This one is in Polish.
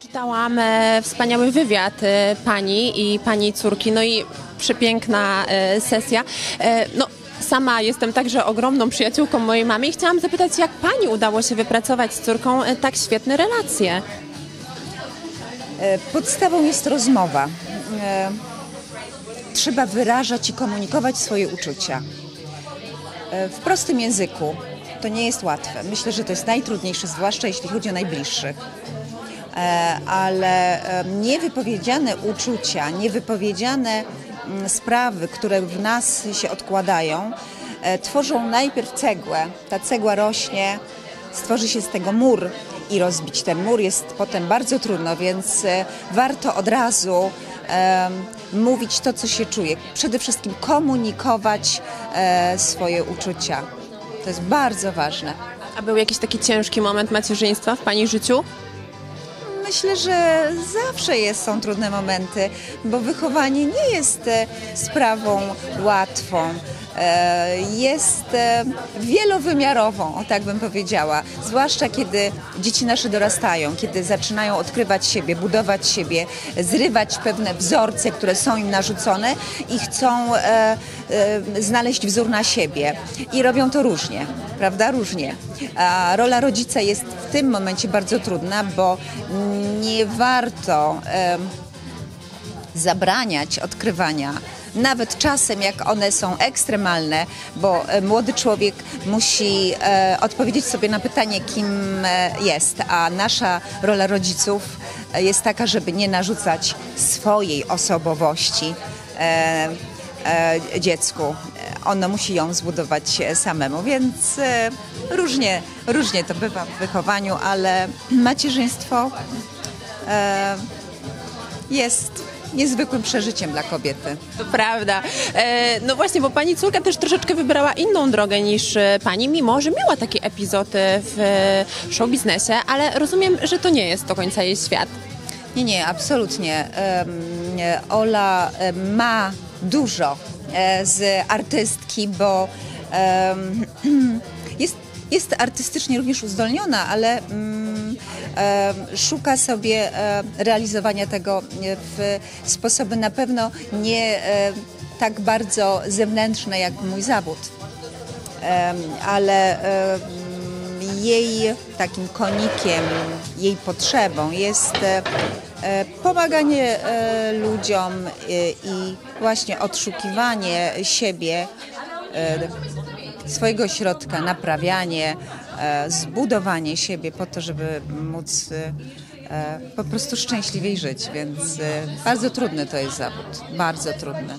Czytałam e, wspaniały wywiad e, pani i pani córki, no i przepiękna e, sesja. E, no, sama jestem także ogromną przyjaciółką mojej mamy i chciałam zapytać, jak pani udało się wypracować z córką e, tak świetne relacje? E, Podstawą jest rozmowa. E, Trzeba wyrażać i komunikować swoje uczucia. E, W prostym języku to nie jest łatwe. Myślę, że to jest najtrudniejsze, zwłaszcza jeśli chodzi o najbliższych. E, Ale niewypowiedziane uczucia, niewypowiedziane mm, sprawy, które w nas się odkładają, e, tworzą najpierw cegłę. Ta cegła rośnie, stworzy się z tego mur i rozbić ten mur jest potem bardzo trudno, więc e, warto od razu mówić to, co się czuje. Przede wszystkim komunikować swoje uczucia. To jest bardzo ważne. A był jakiś taki ciężki moment macierzyństwa w pani życiu? Myślę, że zawsze jest, są trudne momenty, bo wychowanie nie jest e, sprawą łatwą. E, Jest e, wielowymiarową, tak bym powiedziała. Zwłaszcza kiedy dzieci nasze dorastają, kiedy zaczynają odkrywać siebie, budować siebie, zrywać pewne wzorce, które są im narzucone i chcą e, znaleźć wzór na siebie. I robią to różnie, prawda? Różnie. A rola rodzica jest w tym momencie bardzo trudna, bo nie warto zabraniać odkrywania. Nawet czasem, jak one są ekstremalne, bo e, młody człowiek musi e, odpowiedzieć sobie na pytanie, kim e, jest, a nasza rola rodziców jest taka, żeby nie narzucać swojej osobowości dziecku. Ono musi ją zbudować samemu, więc różnie, różnie to bywa w wychowaniu, ale macierzyństwo jest niezwykłym przeżyciem dla kobiety. To prawda. E, no właśnie, bo pani córka też troszeczkę wybrała inną drogę niż e, pani, mimo że miała taki epizod e, w e, show biznesie, ale rozumiem, że to nie jest do końca jej świat. Nie, nie, absolutnie. E, Ola e, ma dużo z artystki, bo em, jest, jest artystycznie również uzdolniona, ale em, szuka sobie realizowania tego w sposoby na pewno nie tak bardzo zewnętrzne jak mój zawód. Ale jej takim konikiem, jej potrzebą jest e, e, pomaganie e, ludziom i właśnie odszukiwanie siebie, swojego środka, naprawianie, e, zbudowanie siebie po to, żeby móc e, po prostu szczęśliwiej żyć. Więc e, bardzo trudny to jest zawód, bardzo trudny.